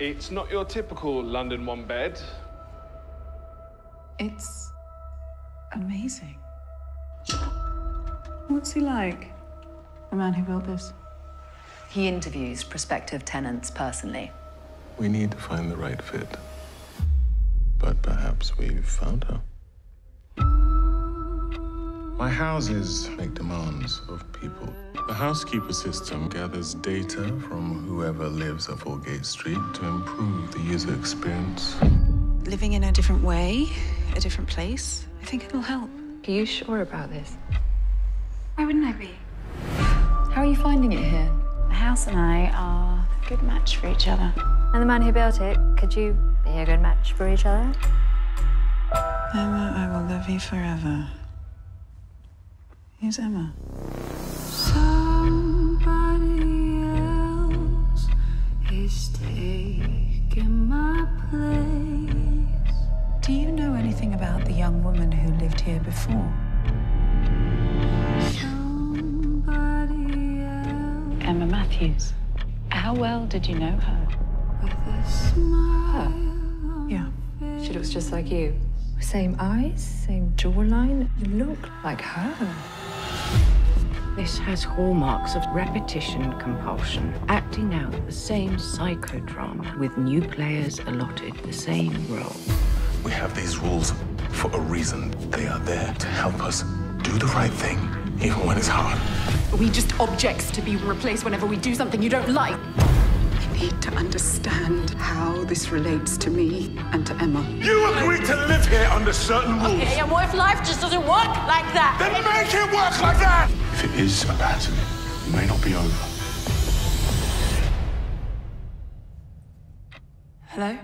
It's not your typical London one bed. It's amazing. What's he like? The man who built this? He interviews prospective tenants personally. We need to find the right fit. But perhaps we've found her. My houses make demands of people. The housekeeper system gathers data from whoever lives at Folgate Street to improve the user experience. Living in a different way, a different place. I think it'll help. Are you sure about this? Why wouldn't I be? How are you finding it here? The house and I are a good match for each other. And the man who built it, could you be a good match for each other? Emma, I will love you forever. Here's Emma. Somebody else is taking my place. Do you know anything about the young woman who lived here before? Somebody else Emma Matthews. How well did you know her? with a smile. Yeah. She looks just like you. Same eyes, same jawline. You look like her. This has hallmarks of repetition compulsion, acting out the same psychodrama with new players allotted the same role. We have these rules for a reason. They are there to help us do the right thing, even when it's hard. Are we just objects to be replaced whenever we do something you don't like? I need to understand how this relates to me and to Emma. You agreed to live here under certain rules. Okay, and what if life just doesn't work like that? Then make it work like that! If it is a battle, it may not be over. Hello?